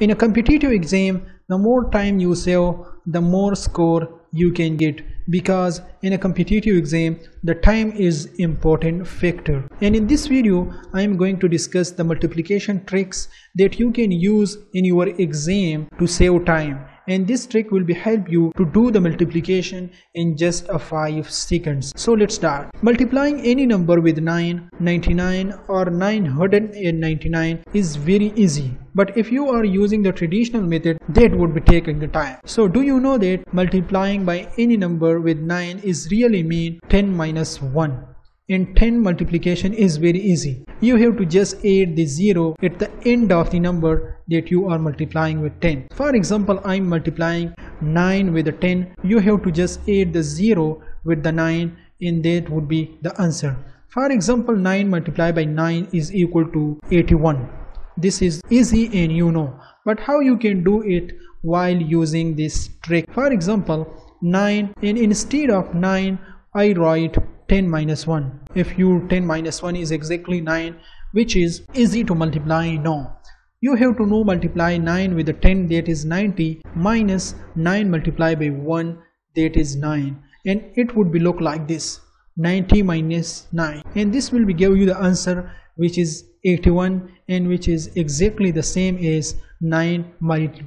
In a competitive exam, the more time you save, the more score you can get. Because in a competitive exam the time is important factor. And in this video i am going to discuss the multiplication tricks that you can use in your exam to save time and this trick will be help you to do the multiplication in just a 5 seconds. So let's start. Multiplying any number with 9 99 or 999 is very easy. But if you are using the traditional method that would be taking the time. So do you know that multiplying by any number with 9 is really mean 10 minus 1 and 10 multiplication is very easy. You have to just add the 0 at the end of the number that you are multiplying with 10 for example i'm multiplying 9 with a 10 you have to just add the 0 with the 9 and that would be the answer. For example 9 multiplied by 9 is equal to 81 this is easy and you know. But how you can do it while using this trick? For example 9 and instead of 9 I write 10 minus 1 if you 10 minus 1 is exactly 9 which is easy to multiply no. You have to know multiply 9 with the 10 that is 90 minus 9 multiplied by 1 that is 9 and it would be look like this 90 minus 9 and this will be give you the answer which is 81 and which is exactly the same as 9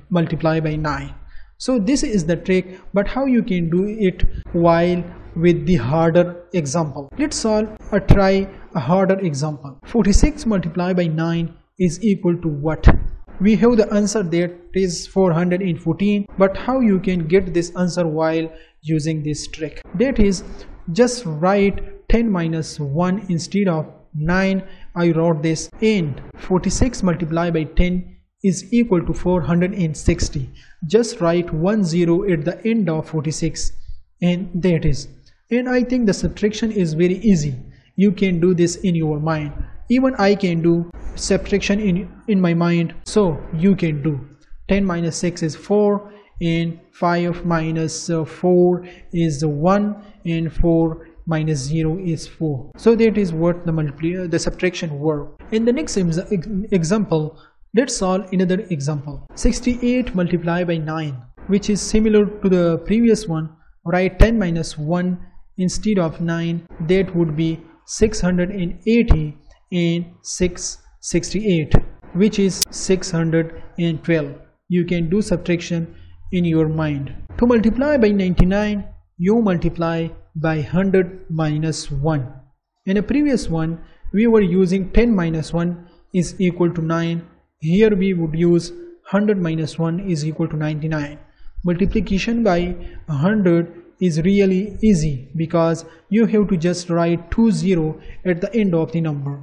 multiplied by 9 so this is the trick but how you can do it while with the harder example. Let's solve or try a harder example. 46 multiplied by 9 is equal to what? We have the answer that is 414 but how you can get this answer while using this trick? That is just write 10 minus 1 instead of 9 I wrote this and 46 multiplied by 10 is equal to 460 just write 1 0 at the end of 46 and that is and I think the subtraction is very easy. You can do this in your mind. Even I can do subtraction in in my mind. So you can do. 10 minus 6 is 4 and 5 minus, uh, 4 is 1 and 4 minus 0 is 4 so that is what the multiply the subtraction work in the next example let's solve another example. 68 multiplied by 9 which is similar to the previous one. Write 10 minus 1 instead of 9 that would be 680 and 668 which is 612 you can do subtraction in your mind. To multiply by 99 you multiply by 100 minus 1 in a previous one we were using 10 minus 1 is equal to 9 here we would use 100 minus 1 is equal to 99 multiplication by 100 is really easy because you have to just write 2 0 at the end of the number.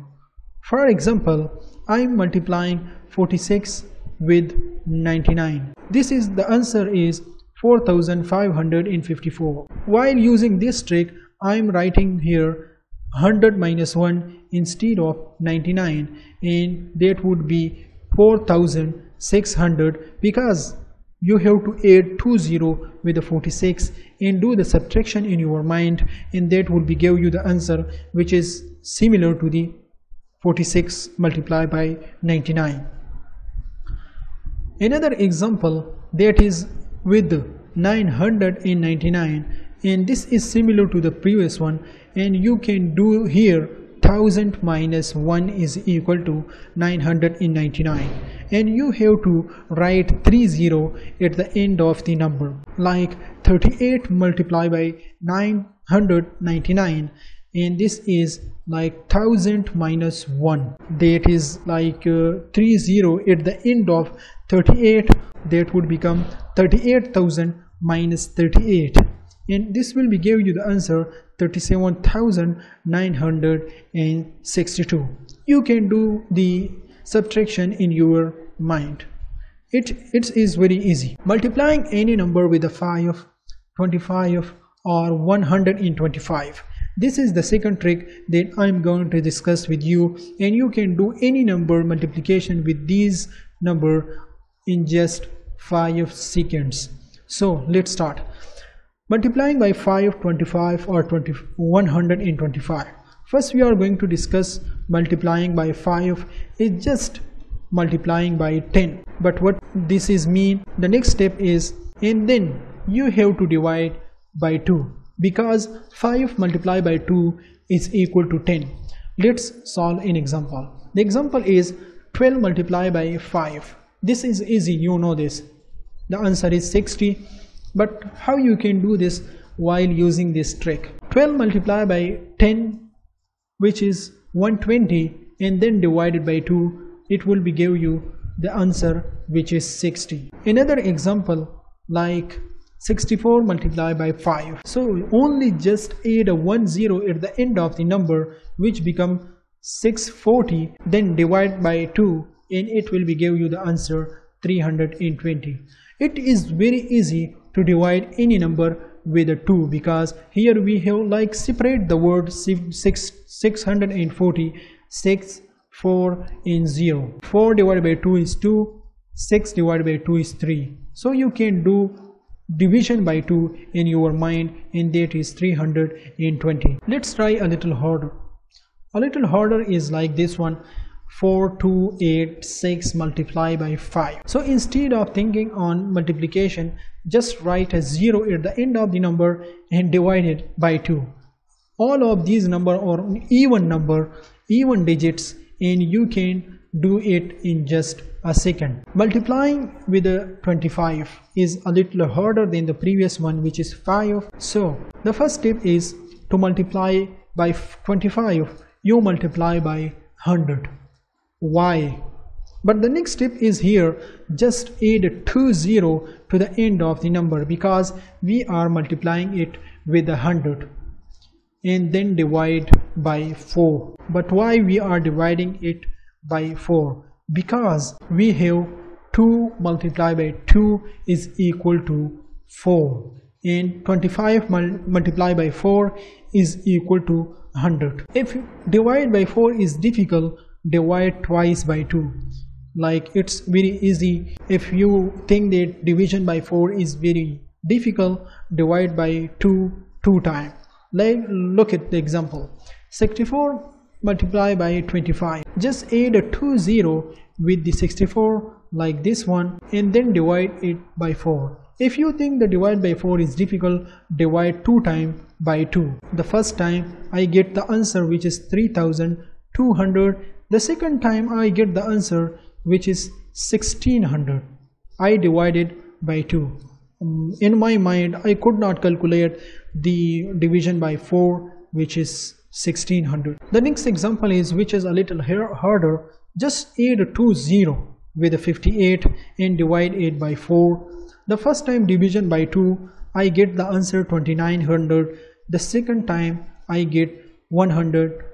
For example, I am multiplying 46 with 99. This is the answer is 4554. While using this trick, I am writing here 100 minus 1 instead of 99 and that would be 4600 because you have to add 20 with the 46 and do the subtraction in your mind and that will be give you the answer which is similar to the 46 multiplied by 99 another example that is with 999 and this is similar to the previous one and you can do here 1000 minus 1 is equal to 999 and you have to write 30 at the end of the number like 38 multiplied by 999 and this is like 1000 minus 1 that is like uh, 30 at the end of 38 that would become 38000 minus 38 and this will be give you the answer 37,962 you can do the subtraction in your mind. It it is very easy. Multiplying any number with a 5 of 25 or 125 this is the second trick that i'm going to discuss with you. And you can do any number multiplication with these number in just 5 seconds. So let's start multiplying by 5 25 or 20 125 first we are going to discuss multiplying by 5 is just multiplying by 10 but what this is mean the next step is and then you have to divide by 2 because 5 multiplied by 2 is equal to 10 let's solve an example. The example is 12 multiplied by 5 this is easy. You know this. The answer is 60 but how you can do this while using this trick? 12 multiplied by 10 which is 120 and then divided by 2 it will be give you the answer which is 60 another example like 64 multiplied by 5 so only just add a 1 0 at the end of the number which become 640 then divide by 2 and it will be give you the answer 320 it is very easy to divide any number with a 2 because here we have like separate the word 6 640 6 4 in 0 4 divided by 2 is 2 6 divided by 2 is 3 so you can do division by 2 in your mind and that is 320 let's try a little harder. A little harder is like this one 4 2 8 6 multiply by 5 so instead of thinking on multiplication just write a 0 at the end of the number and divide it by 2 all of these number or even number even digits and you can do it in just a second. Multiplying with a 25 is a little harder than the previous one which is 5 so the first step is to multiply by 25 you multiply by 100 why? But the next step is here. Just add 2 0 to the end of the number because we are multiplying it with a 100 and then divide by 4 but why we are dividing it by 4 because we have 2 multiplied by 2 is equal to 4 and 25 mul multiplied by 4 is equal to 100 if divide by 4 is difficult divide twice by 2 like it's very easy. If you think that division by 4 is very difficult divide by 2 two times. Like look at the example. 64 multiply by 25 just add a 2 0 with the 64 like this one and then divide it by 4 if you think the divide by 4 is difficult, divide 2 times by 2. The first time I get the answer which is 3200. The second time I get the answer which is 1600. I divided by 2. Um, in my mind I could not calculate the division by 4 which is 1600. The next example is which is a little harder. Just add 2 0 with a 58 and divide it by 4 the first time division by 2 I get the answer 2900 the second time I get 100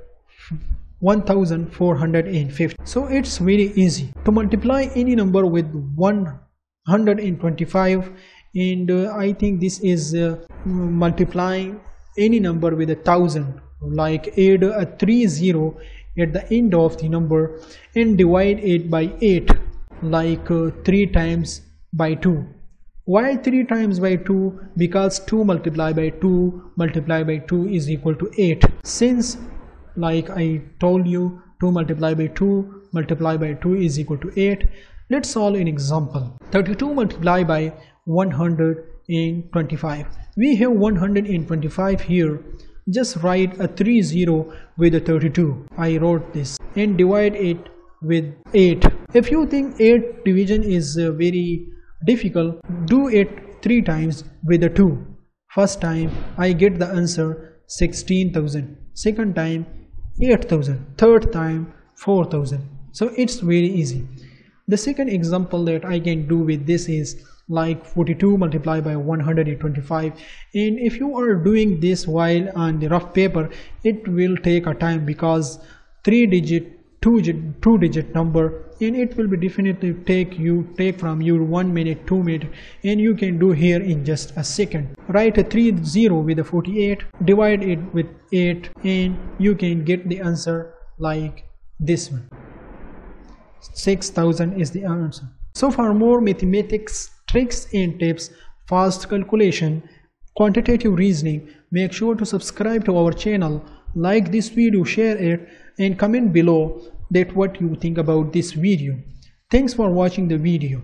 1450 so it's very easy to multiply any number with 125 and uh, I think this is uh, multiplying any number with a thousand like add a 3 0 at the end of the number and divide it by 8 like uh, 3 times by 2 why 3 times by 2 because 2 multiplied by 2 multiplied by 2 is equal to 8 since like I told you 2 multiplied by 2 multiplied by 2 is equal to 8 let's solve an example. 32 multiplied by 125 we have 125 here. Just write a 3 0 with a 32 I wrote this and divide it with 8 if you think 8 division is uh, very difficult do it three times with a 2 first time I get the answer 16,000 second time 8,000 third time 4,000 so it's very easy. The second example that I can do with this is like 42 multiplied by 125 and if you are doing this while on the rough paper it will take a time because three digit two, two digit number and it will be definitely take you take from you one minute two minute. And you can do here in just a second write a 3 0 with a 48 divide it with 8 and you can get the answer like this one. 6000 is the answer. So for more mathematics tricks and tips fast calculation quantitative reasoning. Make sure to subscribe to our channel like this video share it and comment below that what you think about this video. Thanks for watching the video